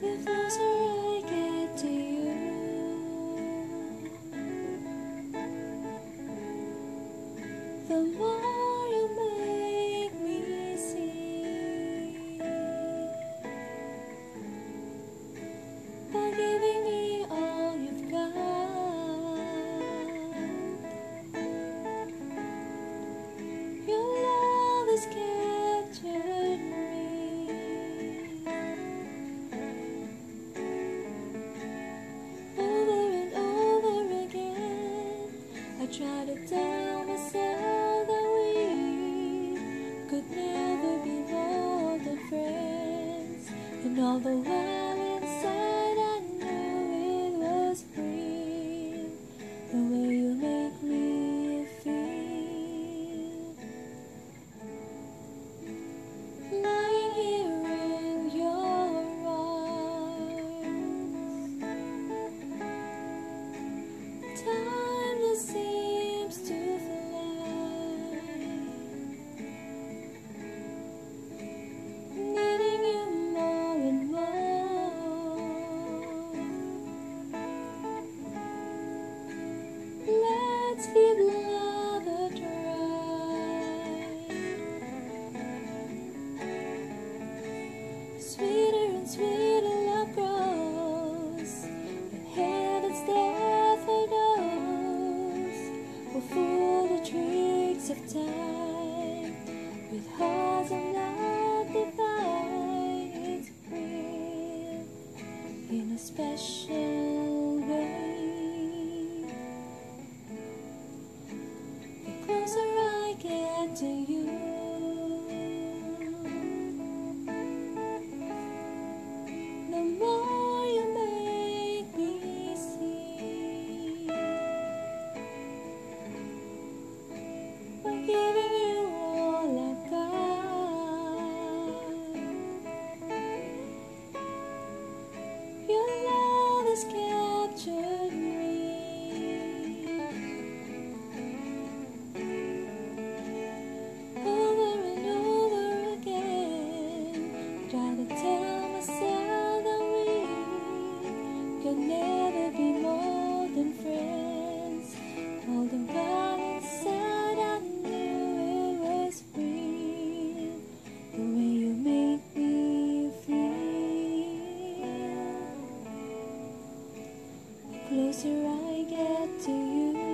the closer I get to you. The more all the light inside. Sweeter and sweeter love grows, heaven's death I knows will fool the tricks of time with hearts and love divine. It's real in a special. closer I get to you.